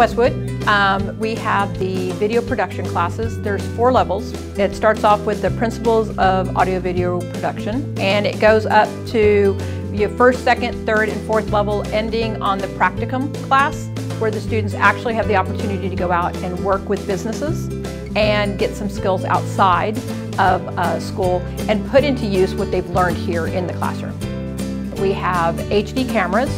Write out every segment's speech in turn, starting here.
Westwood, um, we have the video production classes. There's four levels. It starts off with the principles of audio-video production, and it goes up to your first, second, third, and fourth level, ending on the practicum class, where the students actually have the opportunity to go out and work with businesses and get some skills outside of uh, school and put into use what they've learned here in the classroom. We have HD cameras.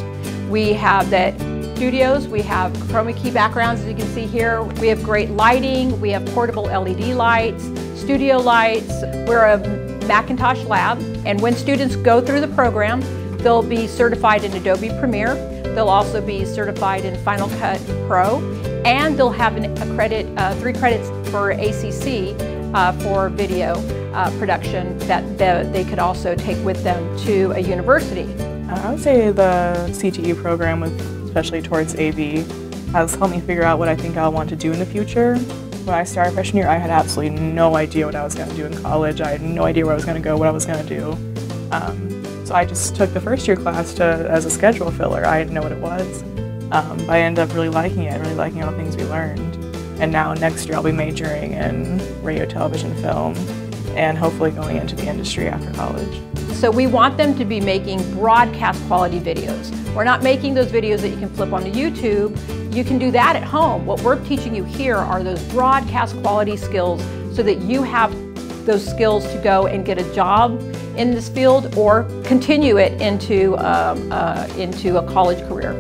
We have that studios. We have chroma key backgrounds, as you can see here. We have great lighting. We have portable LED lights, studio lights. We're a Macintosh lab, and when students go through the program, they'll be certified in Adobe Premiere. They'll also be certified in Final Cut Pro, and they'll have an, a credit, uh, three credits for ACC uh, for video uh, production that the, they could also take with them to a university. I would say the CTE program with especially towards AV, has helped me figure out what I think I'll want to do in the future. When I started freshman year, I had absolutely no idea what I was going to do in college. I had no idea where I was going to go, what I was going to do. Um, so I just took the first year class to, as a schedule filler. I didn't know what it was. Um, but I ended up really liking it, really liking all the things we learned. And now next year I'll be majoring in radio, television, film, and hopefully going into the industry after college. So we want them to be making broadcast quality videos. We're not making those videos that you can flip onto YouTube. You can do that at home. What we're teaching you here are those broadcast quality skills so that you have those skills to go and get a job in this field or continue it into, um, uh, into a college career.